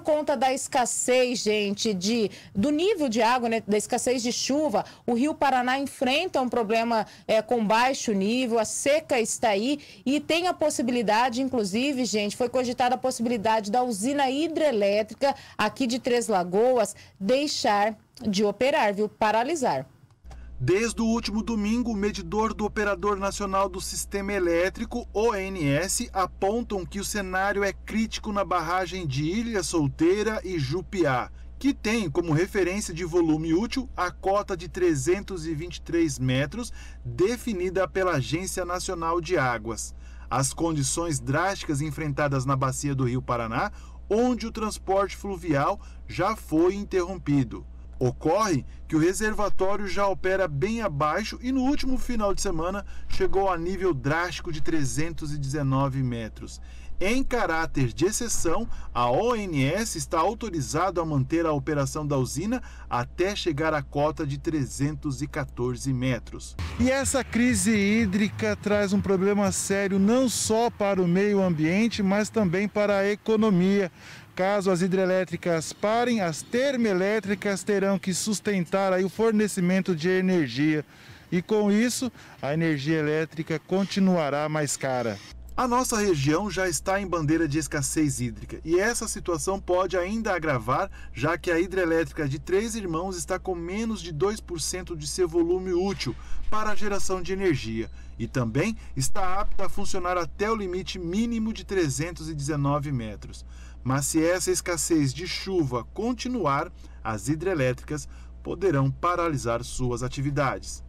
por conta da escassez, gente, de, do nível de água, né, da escassez de chuva, o Rio Paraná enfrenta um problema é, com baixo nível, a seca está aí e tem a possibilidade, inclusive, gente, foi cogitada a possibilidade da usina hidrelétrica aqui de Três Lagoas deixar de operar, viu? Paralisar. Desde o último domingo, o medidor do Operador Nacional do Sistema Elétrico, ONS, apontam que o cenário é crítico na barragem de Ilha Solteira e Jupiá, que tem como referência de volume útil a cota de 323 metros definida pela Agência Nacional de Águas. As condições drásticas enfrentadas na bacia do Rio Paraná, onde o transporte fluvial já foi interrompido. Ocorre que o reservatório já opera bem abaixo e no último final de semana chegou a nível drástico de 319 metros. Em caráter de exceção, a ONS está autorizado a manter a operação da usina até chegar à cota de 314 metros. E essa crise hídrica traz um problema sério não só para o meio ambiente, mas também para a economia. Caso as hidrelétricas parem, as termoelétricas terão que sustentar aí o fornecimento de energia. E com isso, a energia elétrica continuará mais cara. A nossa região já está em bandeira de escassez hídrica e essa situação pode ainda agravar, já que a hidrelétrica de Três Irmãos está com menos de 2% de seu volume útil para a geração de energia e também está apta a funcionar até o limite mínimo de 319 metros. Mas se essa escassez de chuva continuar, as hidrelétricas poderão paralisar suas atividades.